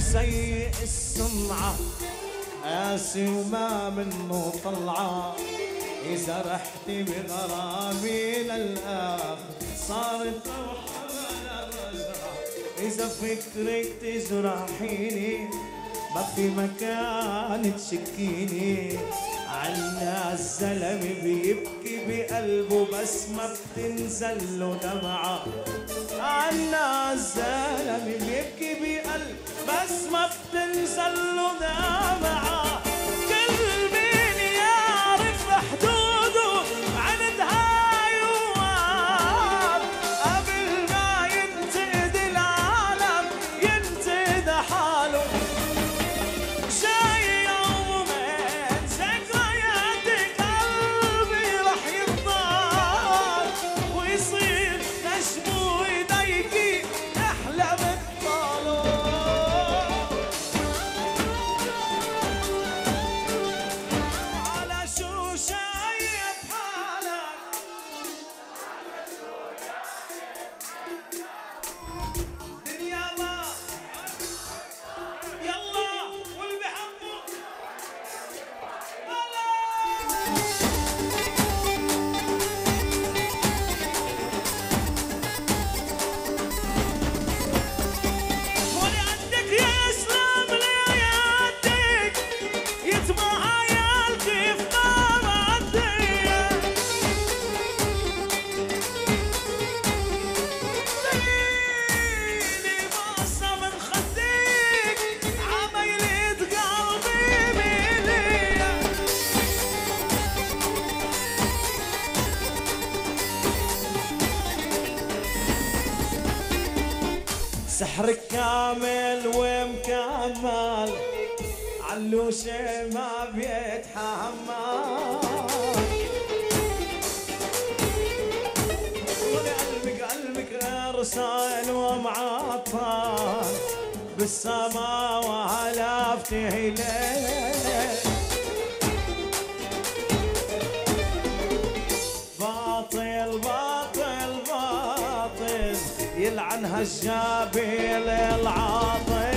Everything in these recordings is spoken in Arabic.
سيء السمعة قاسي وما منه طلعة. إذا رحتي بغرامي للآخر صارت روحة رجعة إذا فكرك تجرحيني ما في مكان تشكيني. عنا الزلم بيبكي بقلبه بس ما بتنزل له دمعة. عنا الزلم بيبكي بقلب بس ما بتنزل له دمعة. سحرك كامل ومكمل علوشة ما بيتحمل. قلبك قلبك ارسل ومعطل. بالسما وهلفته ليه باطل الجابل العاطل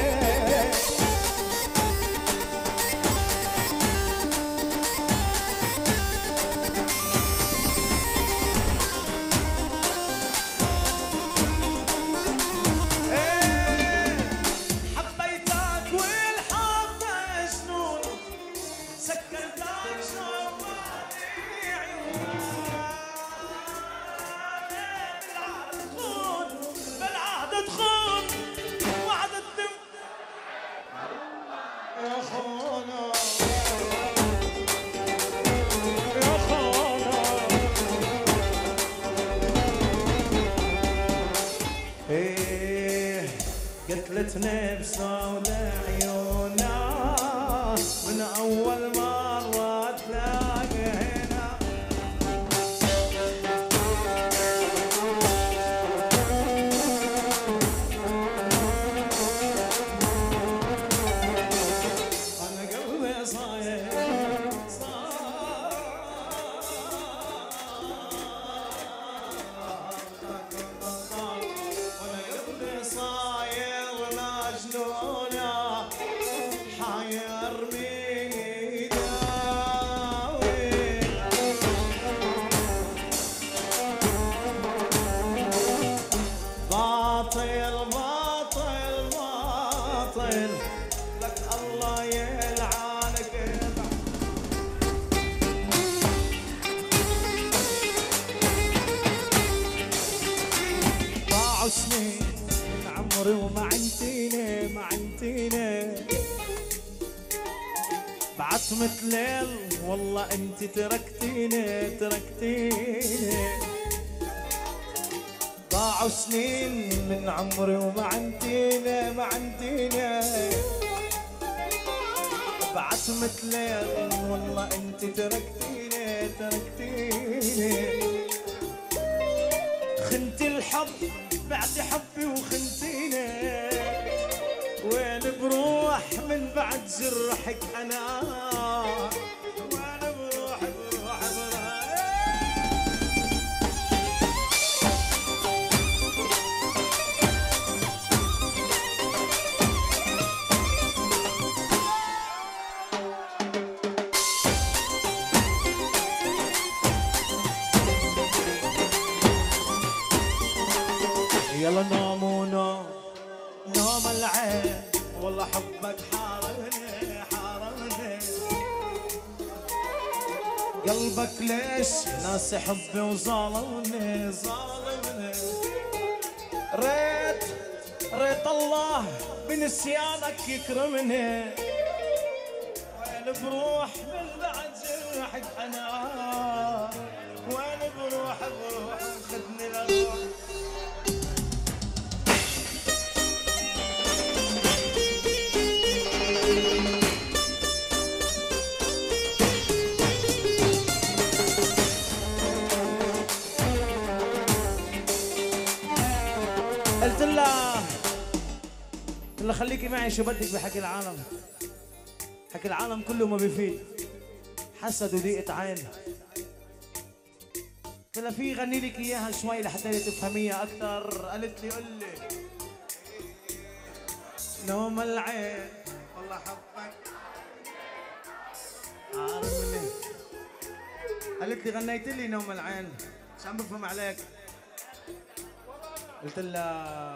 قتلتني بصوت عيونها من أول مرة Maiar-me بعتمة ليل والله انت تركتيني تركتيني. ضاعوا سنين من عمري وما عنتيني ما عنتيني بعتمة ليل والله انت تركتيني تركتيني. خنتي الحب بعد حبي وخنتيني. وين بروح من بعد جرحك أنا؟ والله حبك حارمني حارمني قلبك ليش ناس حبي وظالمني ظالمني ريت ريت الله بنسيانك يكرمني. وين بروح من بعد جرحك أنا له خليكي معي شو بدك بحكي العالم. حكي العالم كله ما بيفيد. حسد وضيقة عين. قلت لها في غني لك إياها شوي لحتى تفهميها أكثر. قالت لي قل لي. نوم العين. والله حبك عارفني قالت لي غنيت لي نوم العين. مش عم بفهم عليك؟ قلت لها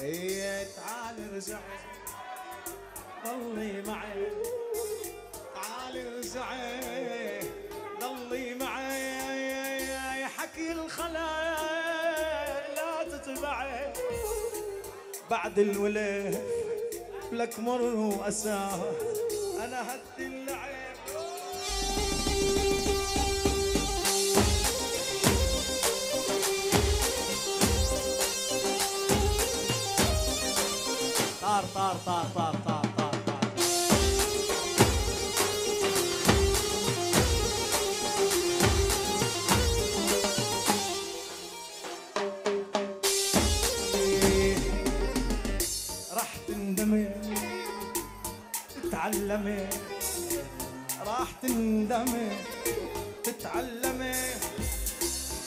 إيه تعالي رجعي ضلي معي. تعالي رجعي ضلي معي. حكي الخلا لا تتبعي. بعد الولف لك مر وأساه أنا هدي طار طار طار طار طار طار. راح تندمي تتعلمي. راح تندمي تتعلمي.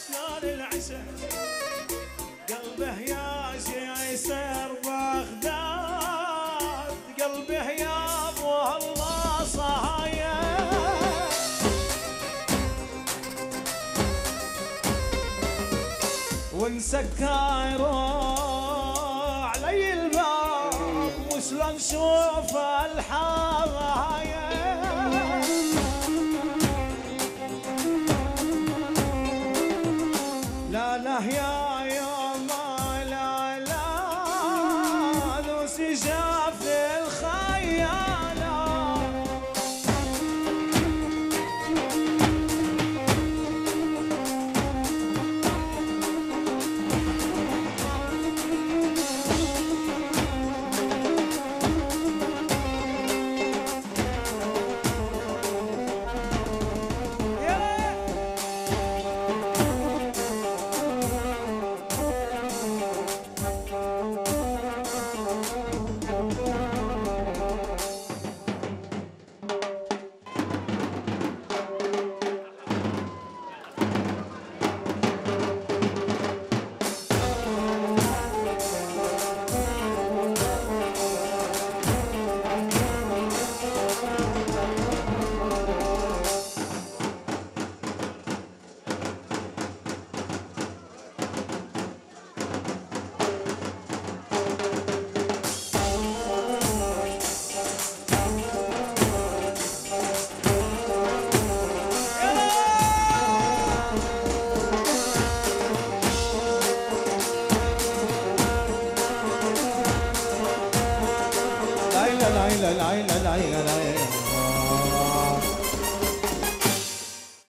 شلون العشق قلبه يا يصير ونسكر علي الباب وشلون نشوف الحوايا لا لا يا